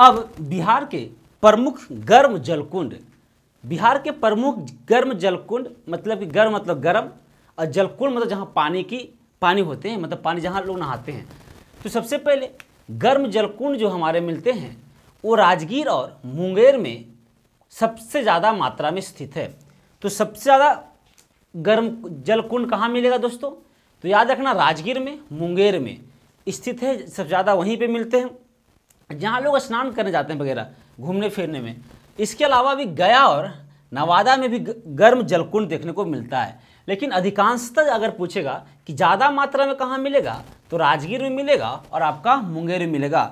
अब बिहार के प्रमुख गर्म जलकुंड, बिहार के प्रमुख गर्म जलकुंड मतलब कि गर्म मतलब गर्म, और जलकुंड मतलब जहाँ पानी की, पानी होते हैं मतलब पानी जहाँ लोग नहाते हैं। तो सबसे पहले गर्म जलकुंड जो हमारे मिलते हैं, वो राजगीर और मुंगेर में सबसे ज़्यादा मात्रा में स्थित है। तो सबसे ज़्यादा गर्म जलकुंड कहाँ मिलेगा दोस्तों? तो याद रखना, राजगीर में, मुंगेर में स्थित है, सबसे ज़्यादा वहीं पे मिलते हैं। जहाँ लोग स्नान करने जाते हैं वगैरह, घूमने फिरने में। इसके अलावा भी गया और नवादा में भी गर्म जलकुंड देखने को मिलता है। लेकिन अधिकांशतः अगर पूछेगा कि ज़्यादा मात्रा में कहाँ मिलेगा तो राजगीर में मिलेगा और आपका मुंगेर में मिलेगा।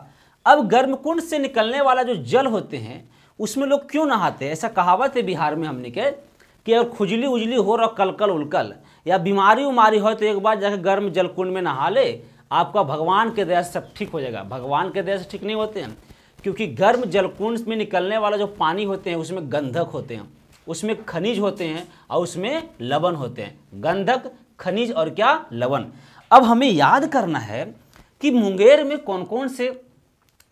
अब गर्म कुंड से निकलने वाला जो जल होते हैं, उसमें लोग क्यों नहाते हैं? ऐसा कहावत है बिहार में हमने के, कि अगर खुजली उजली हो रहा कलकल उलकल, या बीमारी उमारी हो तो एक बार जाकर गर्म जलकुंड में नहा ले आपका भगवान के दया से सब ठीक हो जाएगा। भगवान के दया से ठीक नहीं होते हैं। क्योंकि गर्म जलकुंड में निकलने वाला जो पानी होते हैं, उसमें गंधक होते हैं। उसमें खनिज होते हैं और उसमें लवण होते हैं। गंधक, खनिज और क्या? लवण। अब हमें याद करना है कि मुंगेर में कौन कौन से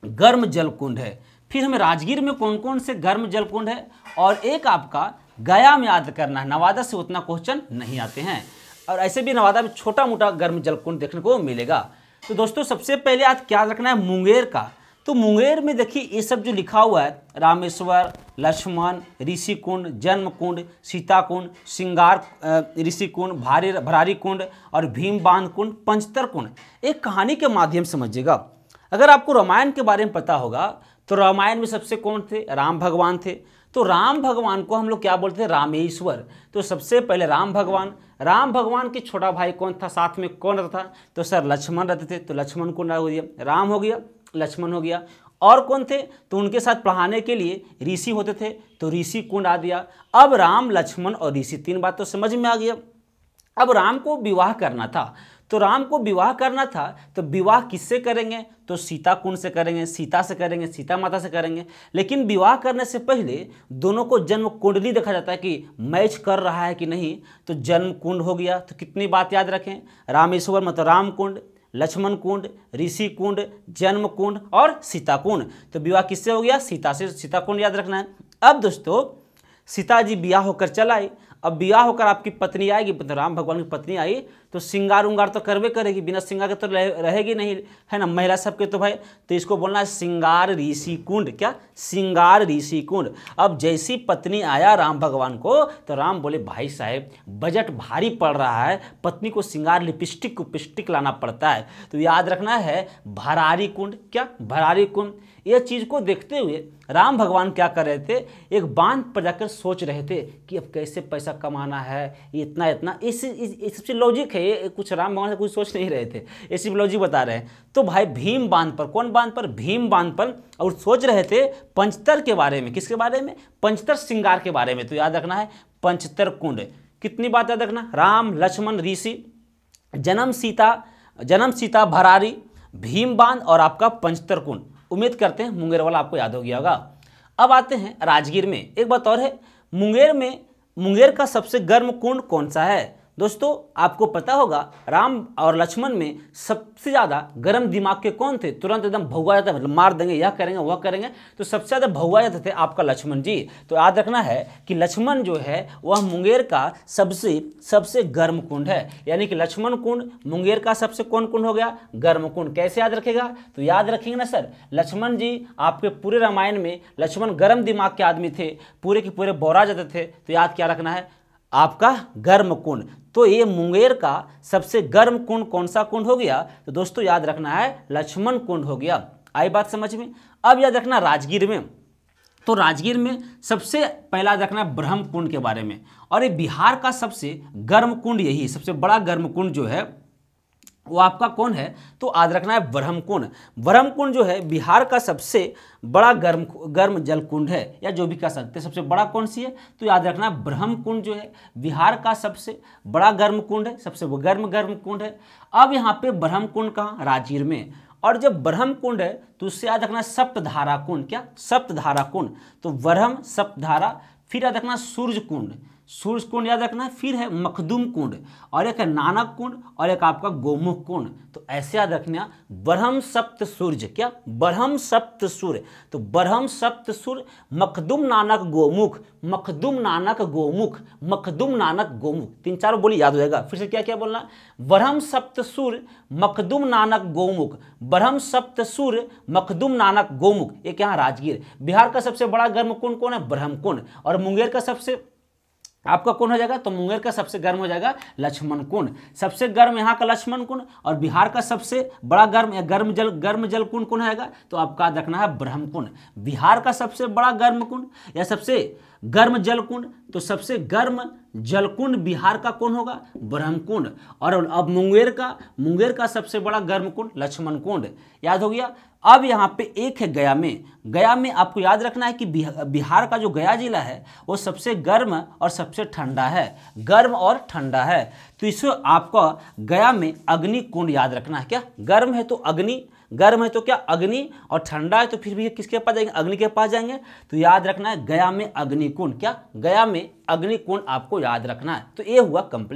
गर्म जलकुंड है। फिर हमें राजगीर में कौन कौन से गर्म जलकुंड है? और एक आपका गया में याद करना है। नवादा से उतना क्वेश्चन नहीं आते हैं। और ऐसे भी नवादा में छोटा मोटा गर्म जलकुंड देखने को मिलेगा। तो दोस्तों, सबसे पहले आज क्या रखना है मुंगेर का। तो मुंगेर में देखिए, ये सब जो लिखा हुआ है, रामेश्वर, लक्ष्मण ऋषि कुंड जन्म कुंड सीता कुंड श्रृंगार ऋषि कुंड भारी, भरारी कुंड और भीम बाँध कुंड, पंचतर कुंड। एक कहानी के माध्यम समझिएगा। अगर आपको रामायण के बारे में पता होगा तो रामायण में सबसे कौन थे? राम भगवान थे। तो राम भगवान को हम लोग क्या बोलते हैं? रामेश्वर। तो सबसे पहले राम भगवान राम भगवान के छोटा भाई कौन था? साथ में कौन रहता था? तो सर लक्ष्मण रहते थे तो लक्ष्मण कुंड हो गया। राम हो गया, लक्ष्मण हो गया। और कौन थे? तो उनके साथ पढ़ाने के लिए ऋषि होते थे तो ऋषि कुंड आ दिया। अब राम, लक्ष्मण और ऋषि, तीन बात तो समझ में आ गया। अब राम को विवाह करना था। तो राम को विवाह करना था तो विवाह किससे करेंगे? तो सीता कुंड से करेंगे, सीता से करेंगे, सीता माता से करेंगे। लेकिन विवाह करने से पहले दोनों को जन्म कुंडली देखा जाता है कि मैच कर रहा है कि नहीं। तो जन्म कुंड हो गया। तो कितनी बात याद रखें? रामेश्वर मतलब राम कुंड, लक्ष्मण कुंड, ऋषि कुंड, जन्म कुंड और सीता कुंड। तो विवाह किससे हो गया? सीता से, सीता कुंड याद रखना है। अब दोस्तों, सीता जी ब्याह होकर चल आई अब ब्याह होकर आपकी पत्नी आएगी तो राम भगवान की पत्नी आई तो सिंगार उंगार तो करवे करेगी, बिना सिंगार के तो रहेगी नहीं, है ना? महिला सबके तो भाई तो इसको बोलना है सिंगार ऋषि कुंड। क्या? सिंगार ऋषि कुंड। अब जैसी पत्नी आया राम भगवान को तो राम बोले, भाई साहेब, बजट भारी पड़ रहा है, पत्नी को सिंगार लिपस्टिक, कुपिस्टिक लाना पड़ता है। तो याद रखना है, भरारी कुंड। क्या? भरारी कुंड। यह चीज़ को देखते हुए राम भगवान क्या कर रहे थे? एक बाँध पर जाकर सोच रहे थे कि अब कैसे पैसा कमाना है इतना इतना। इस, इस सबसे लॉजिक है ये कुछ राम भगवान से कुछ सोच नहीं रहे थे। ये सिर्फ़ लॉजिक बता रहे हैं। तो भाई भीम बाँध पर कौन बाँध पर? भीम बाँध पर और सोच रहे थे पंचतर के बारे में। किसके बारे में? पंचतर श्रृंगार के बारे में। तो याद रखना है पंचतर कुंड। कितनी बात याद रखना? राम लक्ष्मण ऋषि जन्म सीता जन्म सीता भरारी भीम बाँध और आपका पंचतर कुंड। उम्मीद करते हैं मुंगेर वाला आपको याद हो गया होगा। अब आते हैं राजगीर में। एक बात और है मुंगेर में मुंगेर का सबसे गर्म कुंड कौन सा है? दोस्तों, आपको पता होगा, राम और लक्ष्मण में सबसे ज़्यादा गर्म दिमाग के कौन थे? तुरंत एकदम भगवा जाता मार देंगे, यह करेंगे, वह करेंगे। तो सबसे ज़्यादा भगवा जाते थे आपका लक्ष्मण जी। तो याद रखना है कि लक्ष्मण जो है, वह मुंगेर का सबसे सबसे गर्म कुंड है। यानी कि लक्ष्मण कुंड मुंगेर का सबसे कौन कुंड हो गया? गर्म कुंड। कैसे याद रखेगा? तो याद रखेंगे ना सर, लक्ष्मण जी आपके पूरे रामायण में लक्ष्मण गर्म दिमाग के आदमी थे। पूरे के पूरे बोरा जाते थे। तो याद क्या रखना है? आपका गर्म कुंड। तो ये मुंगेर का सबसे गर्म कुंड कौन सा कुंड हो गया? तो दोस्तों, याद रखना है, लक्ष्मण कुंड हो गया। आई बात समझ में? अब याद रखना राजगीर में। तो राजगीर में सबसे पहला रखना है ब्रह्म कुंड के बारे में। और ये बिहार का सबसे गर्म कुंड यही सबसे बड़ा गर्म कुंड जो है वो आपका कौन है? तो याद रखना है ब्रह्मकुंड ब्रह्मकुंड जो है, बिहार का सबसे बड़ा गर्म गर्म जल कुंड है, या जो भी कह सकते हैं, सबसे बड़ा कौन सी है? तो याद रखना है ब्रह्मकुंड जो है, बिहार का सबसे बड़ा गर्म कुंड है, सबसे गर्म गर्म कुंड है। अब यहाँ पे ब्रह्मकुंड कहाँ? राजीर में। और जब ब्रह्म कुंड है तो उससे याद रखना सप्तधारा कुंड। क्या? सप्तधारा कुंड। तो ब्रह्म, सप्तधारा, फिर याद रखना सूर्य कुंड। सूर्य कुंड याद रखना, फिर है मखदूम कुंड, और एक है नानक कुंड, और एक आपका गोमुख कुंड। तो ऐसे याद रखना, ब्रह्म सप्त सूर्य, क्या? ब्रह्म सप्त सूर्य। तो ब्रह्म सप्त सूर्य, मखदुम नानक गोमुख, मखदुम नानक गोमुख, मखदुम नानक गोमुख। तीन चार बोली याद हो फिर से क्या क्या बोलना? ब्रह्म सप्त सूर्य, मखदुम नानक गोमुख, ब्रह्म सप्त सूर्य, मखदुम नानक गोमुख। एक यहाँ राजगीर। बिहार का सबसे बड़ा गर्म कुंड कौन है? ब्रह्म कुंड। और मुंगेर का सबसे आपका कौन हो जाएगा? तो मुंगेर का सबसे गर्म हो जाएगा लक्ष्मण कुंड। सबसे गर्म यहाँ का लक्ष्मण कुंड और बिहार का सबसे बड़ा गर्म या गर्म जल गर्म जल कुंड कौन रहेगा तो आपका रखना है ब्रह्म कुंड बिहार का सबसे बड़ा गर्म कुंड या सबसे गर्म जल कुंड तो सबसे गर्म जलकुंड बिहार का कौन होगा? ब्रह्म कुंड और अब मुंगेर का मुंगेर का सबसे बड़ा गर्म कुंड लक्ष्मण कुंड। याद हो गया? अब यहाँ पे एक है गया में। गया में आपको याद रखना है कि बिहार का जो गया जिला है, वो सबसे गर्म और सबसे ठंडा है। गर्म और ठंडा है। तो इसको आपको गया में अग्नि कुंड याद रखना है क्या? गर्म है तो अग्नि गर्म है तो क्या अग्नि और ठंडा है तो फिर भी किसके पास जाएँगे? अग्नि के पास जाएँगे। तो याद रखना है, गया में अग्निकुंड। क्या? गया में अग्निकुंड आपको याद रखना है। तो ये हुआ कंप्लीट